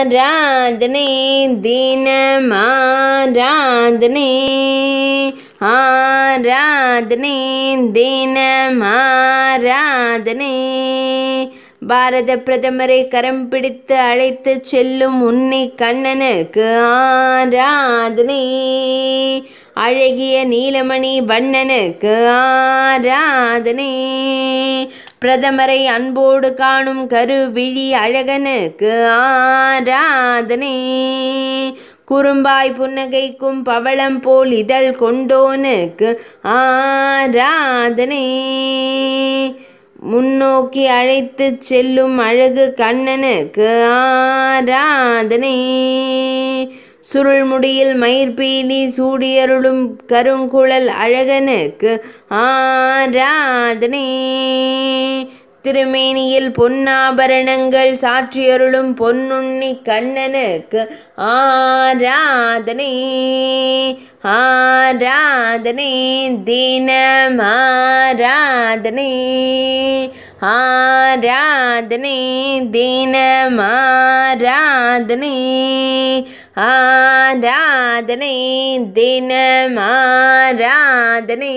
ஆராதனை தினமாராதனை ஆராதனை தினமாராதனை பாரத பிரதமரை கரம் பிடித்து அழைத்து செல்லும் உன்னை கண்ணனுக்கு ஆராதனை அழகிய நீலமணி வண்ணனுக்கு ஆராதனை பிரதமரை அன்போடு காணும் கருவிழி அழகனுக்கு ஆராதனை. குறும்பாய் புன்னகைக்கும் பவளம் போல் இதழ் கொண்டோனுக்கு ஆராதனை. முன்னோக்கி அழைத்து செல்லும் அழகு கண்ணனுக்கு ஆராதனை. சுருள்முடியில் மயிர்பீலி சூடியருளும் கருங்குழல் அழகனுக்கு ஆராதனை. திருமேனியில் பொன்னாபரணங்கள் சாற்றியருளும் பொன்னுண்ணி கண்ணனுக்கு ஆராதனை ஆராதனை தினம் ஆராதனை ஆராதனை தினம் ஆராதனை ஆராதனை தினம் ஆராதனை.